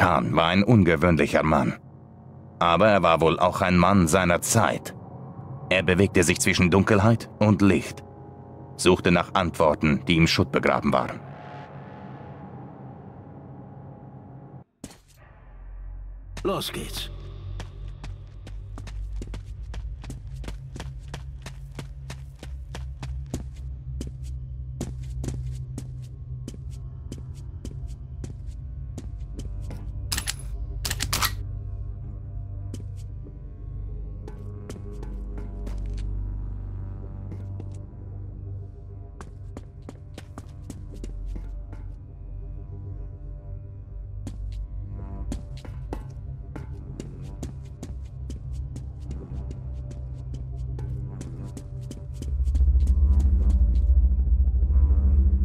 Khan war ein ungewöhnlicher Mann. Aber er war wohl auch ein Mann seiner Zeit. Er bewegte sich zwischen Dunkelheit und Licht, suchte nach Antworten, die im Schutt begraben waren. Los geht's.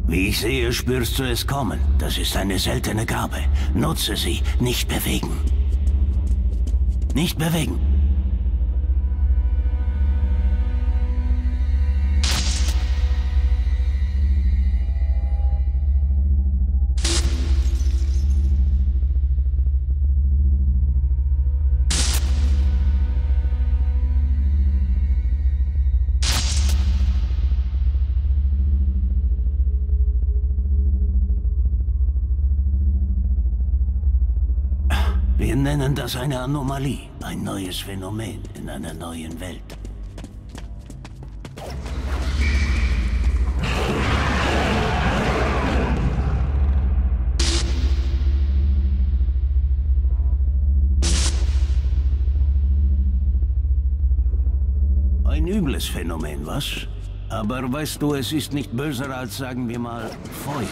Wie ich sehe, spürst du es kommen. Das ist eine seltene Gabe. Nutze sie. Nicht bewegen. Nicht bewegen. Wir nennen das eine Anomalie, ein neues Phänomen in einer neuen Welt. Ein übles Phänomen, was? Aber weißt du, es ist nicht böser als, sagen wir mal, Feuer.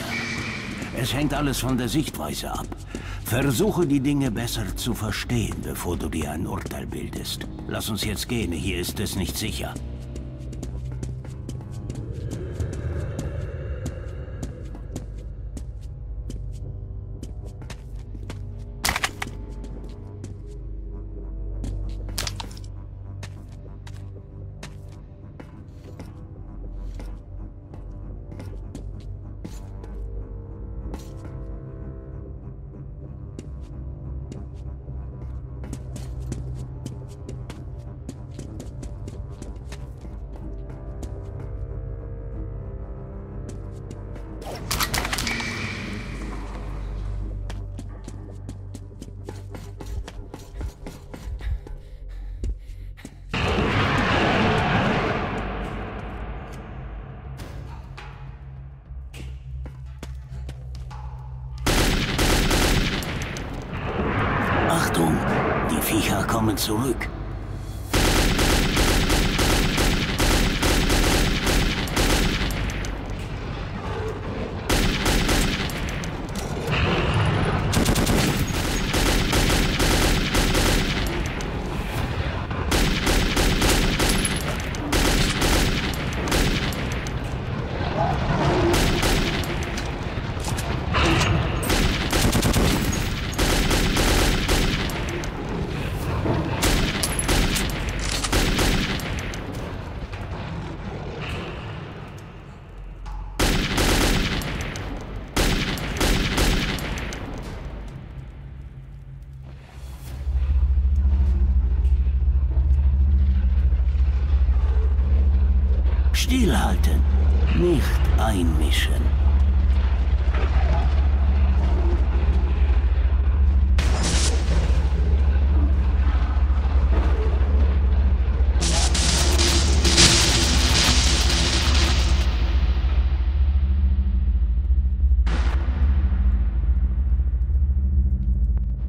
Es hängt alles von der Sichtweise ab. Versuche die Dinge besser zu verstehen, bevor du dir ein Urteil bildest. Lass uns jetzt gehen, hier ist es nicht sicher. Viecher kommen zurück. Stillhalten, nicht einmischen.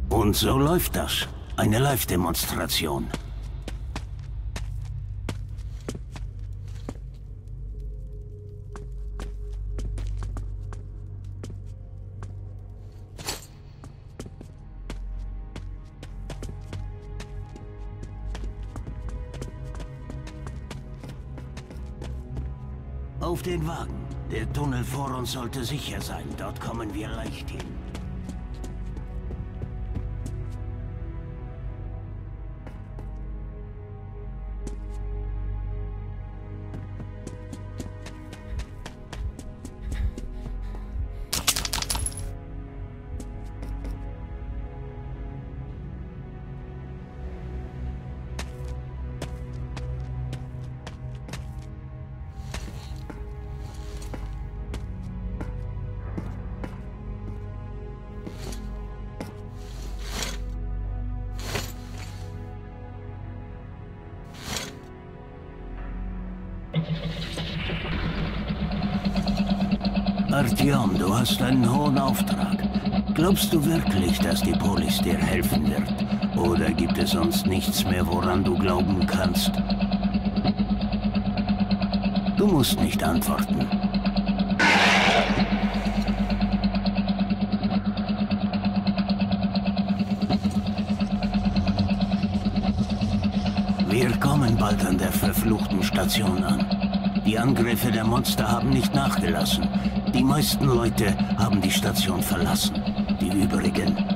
Und so läuft das. Eine Live-Demonstration. Auf den Wagen. Der Tunnel vor uns sollte sicher sein. Dort kommen wir leicht hin. Artyom, du hast einen hohen Auftrag. Glaubst du wirklich, dass die Polis dir helfen wird? Oder gibt es sonst nichts mehr, woran du glauben kannst? Du musst nicht antworten. Wir kommen bald an der verfluchten Station an. Die Angriffe der Monster haben nicht nachgelassen. Die meisten Leute haben die Station verlassen. Die übrigen